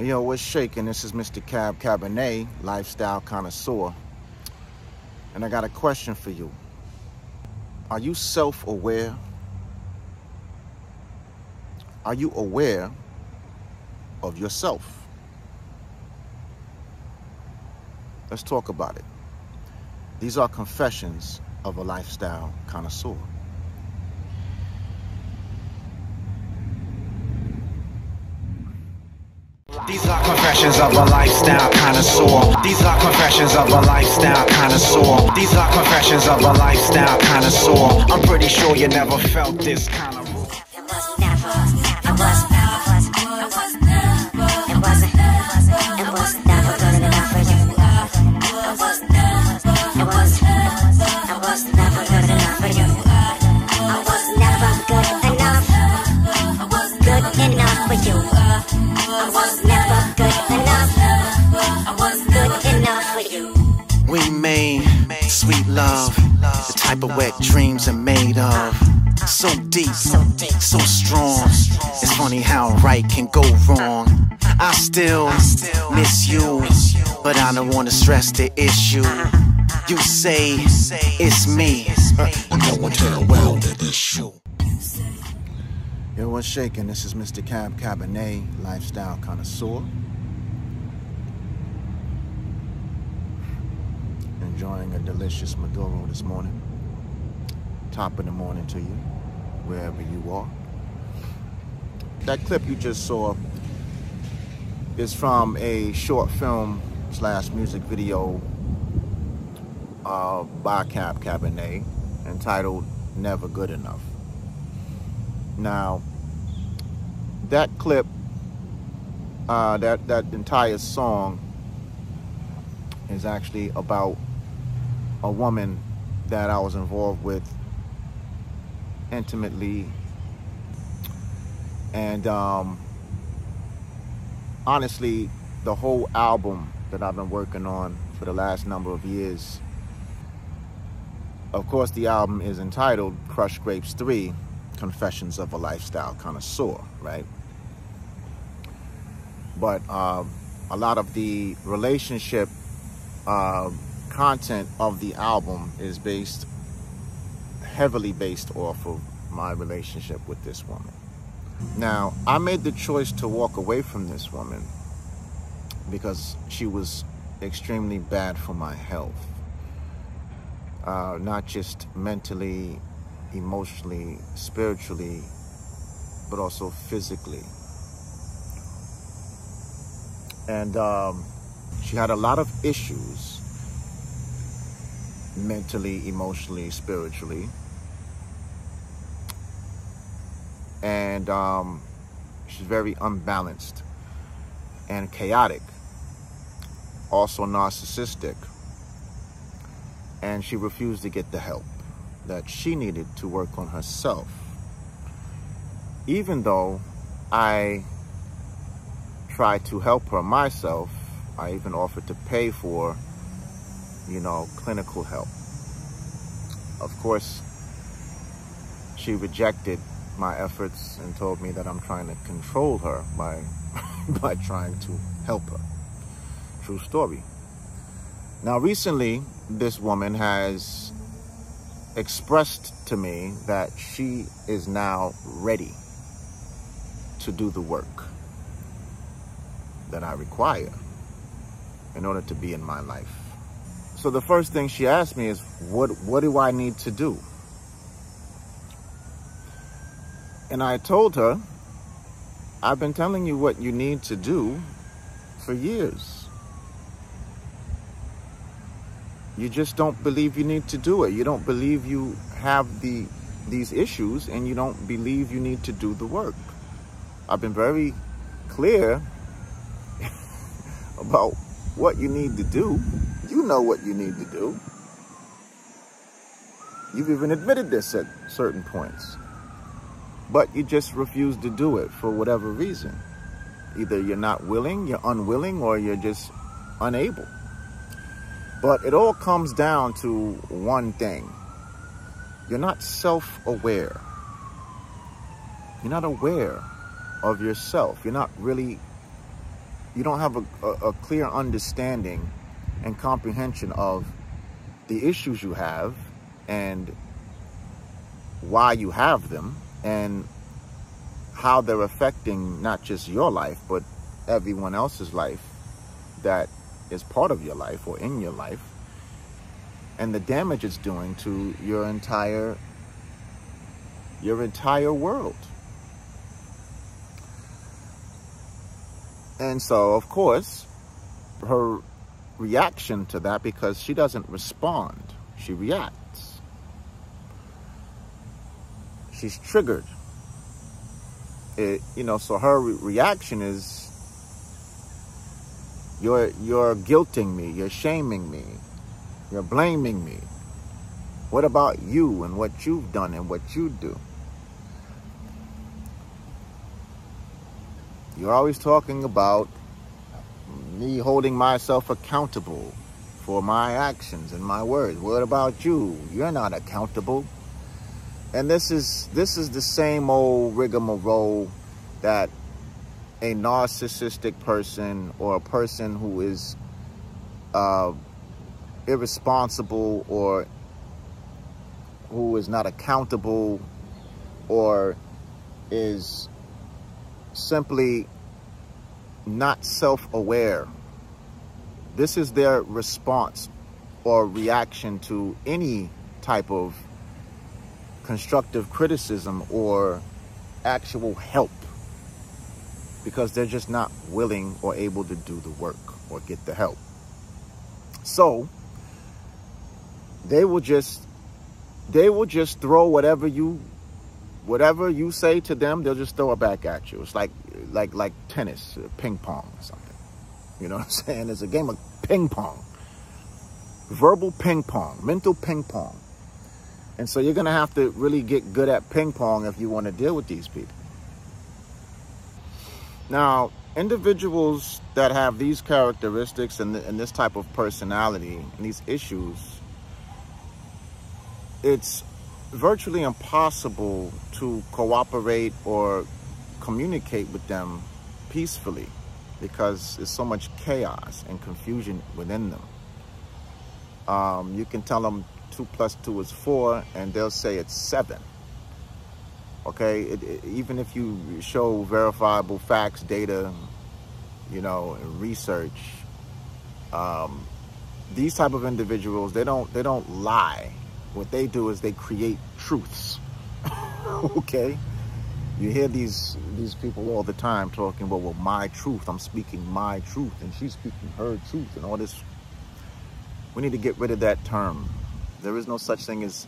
Yo, what's shaking? This is Mr. Cab Cabernet, lifestyle connoisseur. And I got a question for you. Are you self aware? Are you aware of yourself? Let's talk about it. These are confessions of a lifestyle connoisseur. Are confessions of a lifestyle connoisseur. These are confessions of a lifestyle connoisseur. These are confessions of a lifestyle connoisseur. I'm pretty sure you never felt this kind of. The wet dreams are made of. So deep, so strong. It's funny how right can go wrong. I still miss you, but I don't wanna stress the issue. You say it's me, uh, but no one turn around at this you. Yo, what's shaking? This is Mr. Cab Cabernet, lifestyle connoisseur. Enjoying a delicious Maduro this morning. Top of the morning to you, wherever you are. That clip you just saw is from a short film slash music video uh, by Cab Cabernet entitled Never Good Enough. Now, that clip, uh, that that entire song, is actually about a woman that I was involved with intimately, and um, honestly, the whole album that I've been working on for the last number of years. Of course, the album is entitled Krushed Grapes 3 Confessions of a Lifestyle Connoisseur, right? But um, a lot of the relationship uh, content of the album is based heavily based off of my relationship with this woman. Now, I made the choice to walk away from this woman because she was extremely bad for my health. Uh, not just mentally, emotionally, spiritually, but also physically. And um, she had a lot of issues mentally, emotionally, spiritually. And um, she's very unbalanced and chaotic, also narcissistic. And she refused to get the help that she needed to work on herself. Even though I tried to help her myself, I even offered to pay for, you know, clinical help. Of course, she rejected my efforts and told me that I'm trying to control her by by trying to help her. True story. Now, recently, this woman has expressed to me that she is now ready to do the work that I require in order to be in my life. So the first thing she asked me is, what, what do I need to do? And I told her, I've been telling you what you need to do for years. You just don't believe you need to do it. You don't believe you have the these issues and you don't believe you need to do the work. I've been very clear about what you need to do. You know what you need to do. You've even admitted this at certain points. But you just refuse to do it for whatever reason. Either you're not willing, you're unwilling, or you're just unable. But it all comes down to one thing. You're not self-aware. You're not aware of yourself. You're not really you don't have a, a, a clear understanding and comprehension of the issues you have and why you have them and how they're affecting not just your life but everyone else's life that is part of your life or in your life and the damage it's doing to your entire your entire world. And so of course her reaction to that because she doesn't respond. She reacts. She's triggered. It you know so her re reaction is you're you're guilting me. You're shaming me. You're blaming me. What about you and what you've done and what you do? You're always talking about me holding myself accountable for my actions and my words. What about you? You're not accountable. And this is this is the same old rigmarole that a narcissistic person or a person who is uh, irresponsible or who is not accountable or is simply not self-aware. This is their response or reaction to any type of constructive criticism or actual help because they're just not willing or able to do the work or get the help. So, they will just they will just throw whatever you whatever you say to them they'll just throw it back at you. It's like like like tennis uh, ping pong or something. You know what i'm saying? It's a game of ping pong. Verbal ping pong mental ping pong. And so you're going to have to really get good at ping pong if you want to deal with these people. Now individuals that have these characteristics and, and this type of personality and these issues it's virtually impossible to cooperate or communicate with them peacefully because there's so much chaos and confusion within them. Um, you can tell them two plus two is four and they'll say it's seven. Okay, it, it, even if you show verifiable facts, data, you know, research, um, these type of individuals, they don't, they don't lie what they do is they create truths. okay? You hear these these people all the time talking about, well, my truth. I'm speaking my truth, and she's speaking her truth, and all this. We need to get rid of that term. There is no such thing as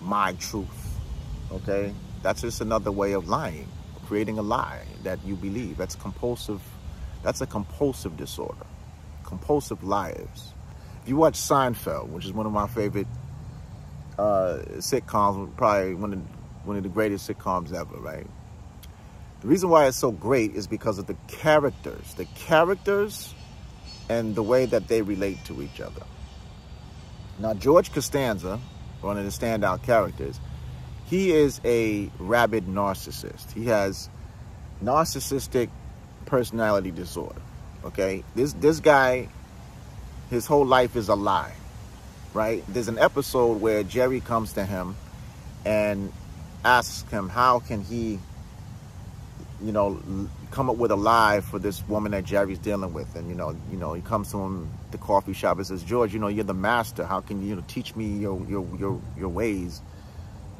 my truth. Okay? That's just another way of lying, creating a lie that you believe. That's compulsive. That's a compulsive disorder. Compulsive liars. If you watch Seinfeld, which is one of my favorite uh, sitcoms, probably one of one of the greatest sitcoms ever, right? The reason why it's so great is because of the characters, the characters, and the way that they relate to each other. Now, George Costanza, one of the standout characters, he is a rabid narcissist. He has narcissistic personality disorder. Okay, this this guy, his whole life is a lie right? There's an episode where Jerry comes to him and asks him how can he, you know, come up with a lie for this woman that Jerry's dealing with. And, you know, you know, he comes to him the coffee shop and says, George, you know, you're the master. How can you, you know, teach me your, your, your, your ways?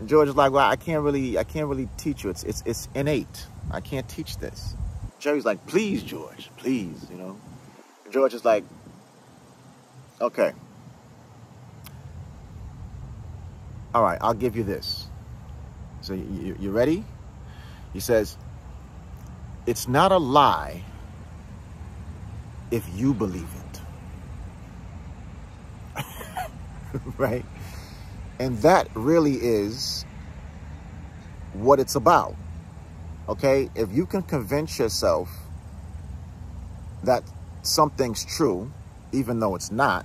And George is like, well, I can't really, I can't really teach you. It's, it's, it's innate. I can't teach this. Jerry's like, please, George, please, you know. George is like, okay, all right, I'll give you this. So you, you ready? He says, it's not a lie if you believe it. right? And that really is what it's about. Okay? If you can convince yourself that something's true, even though it's not,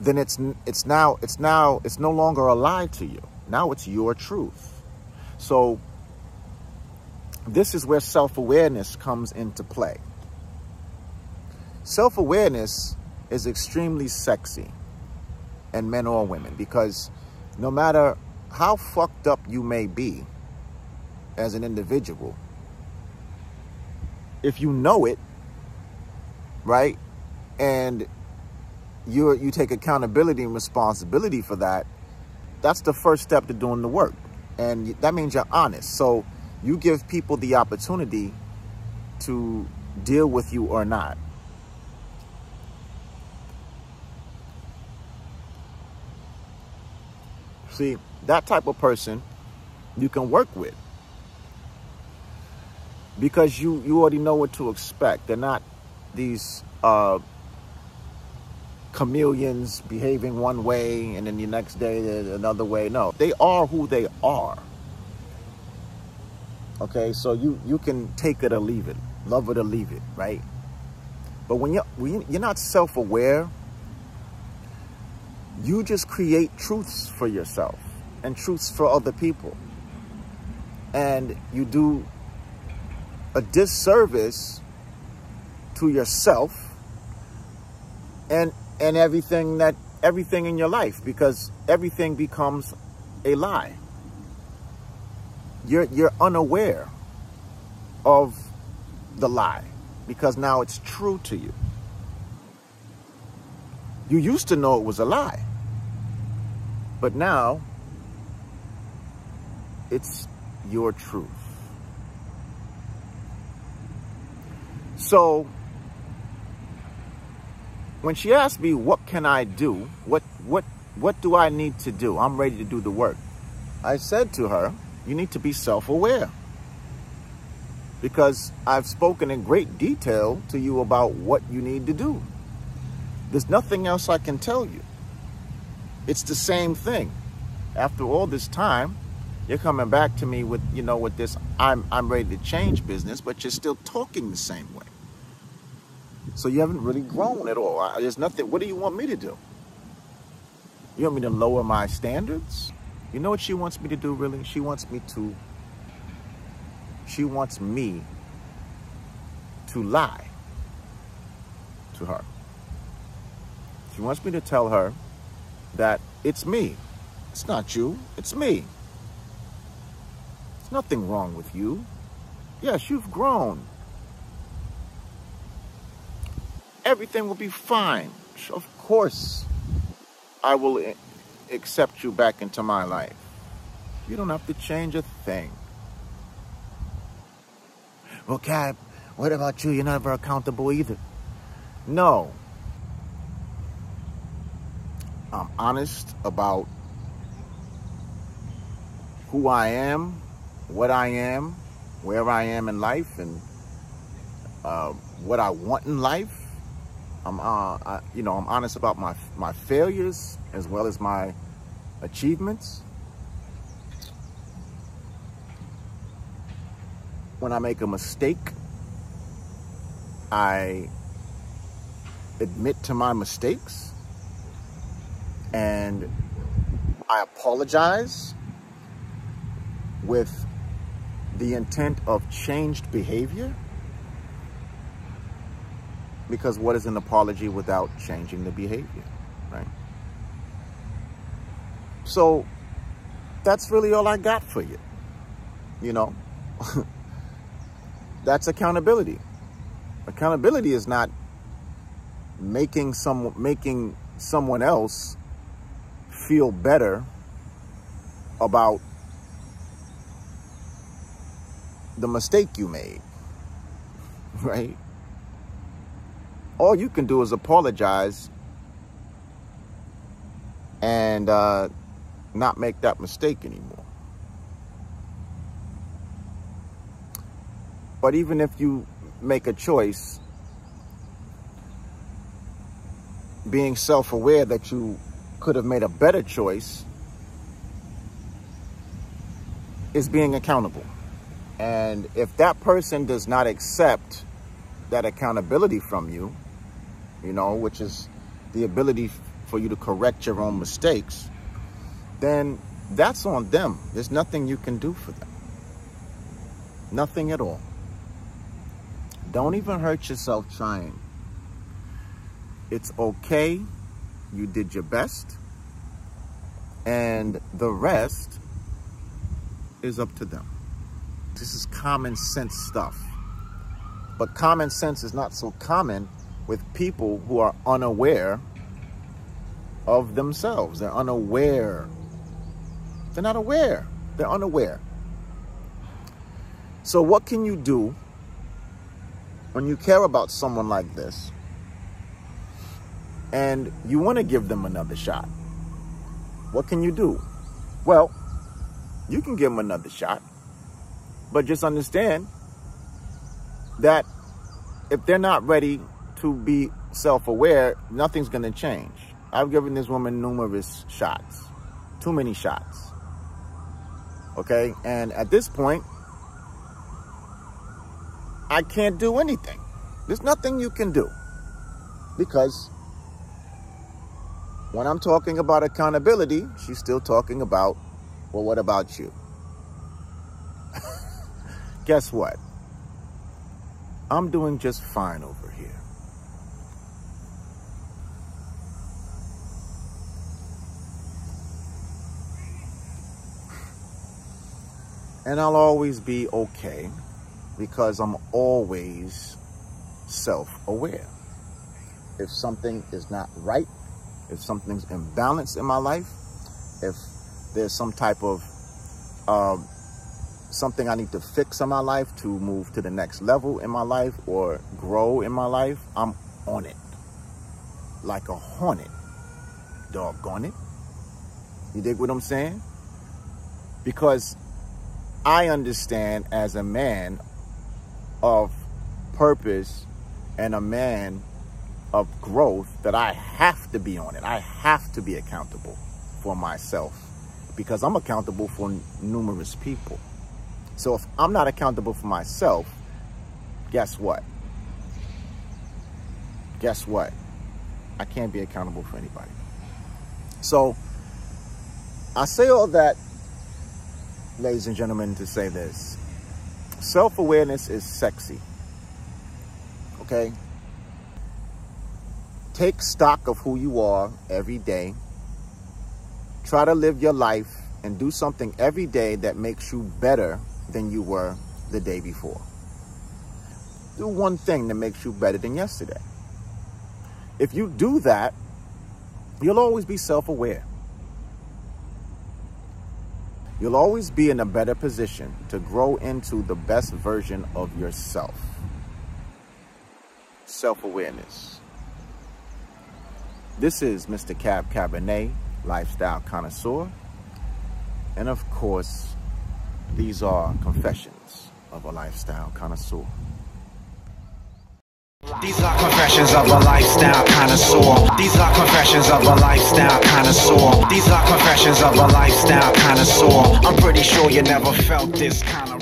then it's it's now it's now it's no longer a lie to you. Now it's your truth. So this is where self-awareness comes into play. self-awareness is extremely sexy and men or women because no matter how fucked up you may be as an individual, if you know it, right, and you you take accountability and responsibility for that, that's the first step to doing the work. And that means you're honest. So you give people the opportunity to deal with you or not. See, that type of person you can work with because you you already know what to expect. They're not these uh, chameleons behaving one way and then the next day another way. No, they are who they are. Okay, so you you can take it or leave it, love it or leave it, right? But when you're when you're not self-aware, you just create truths for yourself and truths for other people, and you do a disservice to yourself and and everything that everything in your life because everything becomes a lie. You're you're unaware of the lie because now it's true to you. You used to know it was a lie but now it's your truth. So when she asked me, what can I do? What, what, what do I need to do? I'm ready to do the work. I said to her, you need to be self-aware because I've spoken in great detail to you about what you need to do. There's nothing else I can tell you. It's the same thing. After all this time, you're coming back to me with, you know, with this, I'm, I'm ready to change business, but you're still talking the same way. So you haven't really grown at all. There's nothing. What do you want me to do? You want me to lower my standards? You know what she wants me to do, really? She wants me to, she wants me to lie to her. She wants me to tell her that it's me. It's not you. It's me. There's nothing wrong with you. Yes, you've grown. Everything will be fine. Of course, I will accept you back into my life. You don't have to change a thing. Well, Cab, what about you? You're never accountable either. No. I'm honest about who I am, what I am, where I am in life, and uh, what I want in life. I'm, uh, I, you know, I'm honest about my my failures as well as my achievements. When I make a mistake, I admit to my mistakes and I apologize with the intent of changed behavior. Because what is an apology without changing the behavior, right? So that's really all I got for you. You know, that's accountability. Accountability is not making some making someone else feel better about the mistake you made, right? All you can do is apologize and uh, not make that mistake anymore. But even if you make a choice, being self-aware that you could have made a better choice is being accountable. And if that person does not accept that accountability from you, you know, which is the ability for you to correct your own mistakes, then that's on them. There's nothing you can do for them. Nothing at all. Don't even hurt yourself trying it's okay. You did your best. And the rest is up to them. This is common sense stuff. But common sense is not so common with people who are unaware of themselves. They're unaware. They're not aware. They're unaware. So, what can you do when you care about someone like this and you want to give them another shot? What can you do? Well, you can give them another shot, but just understand that if they're not ready to be self aware, nothing's going to change. I've given this woman numerous shots, too many shots. Okay, and at this point, I can't do anything. There's nothing you can do because when I'm talking about accountability, she's still talking about, well, what about you? Guess what? I'm doing just fine over here. And I'll always be okay because I'm always self aware. If something is not right, if something's imbalanced in my life, if there's some type of uh, something I need to fix in my life to move to the next level in my life or grow in my life, I'm on it. Like a hornet. Doggone it. You dig what I'm saying? Because I understand as a man of purpose and a man of growth that I have to be on it. I have to be accountable for myself because I'm accountable for numerous people. So if I'm not accountable for myself, guess what? Guess what? I can't be accountable for anybody. So I say all that, ladies and gentlemen, to say this. Self-awareness is sexy. Okay? Take stock of who you are every day. Try to live your life and do something every day that makes you better than you were the day before. Do one thing that makes you better than yesterday. If you do that, you'll always be self aware. You'll always be in a better position to grow into the best version of yourself. Self awareness. This is Mr. Cab Cabernet, lifestyle connoisseur. And of course, these are confessions of a lifestyle connoisseur. These are confessions of a lifestyle connoisseur. These are confessions of a lifestyle connoisseur. These are confessions of a lifestyle connoisseur. I'm pretty sure you never felt this kind